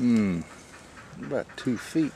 Hmm, about two feet.